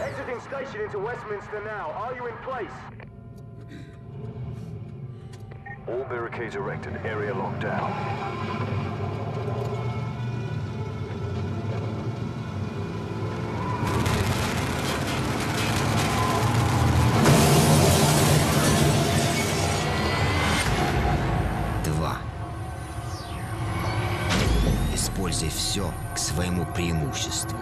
Exiting station into Westminster now. Are you in place? All barricades erected. Area locked down. Используй все к своему преимуществу.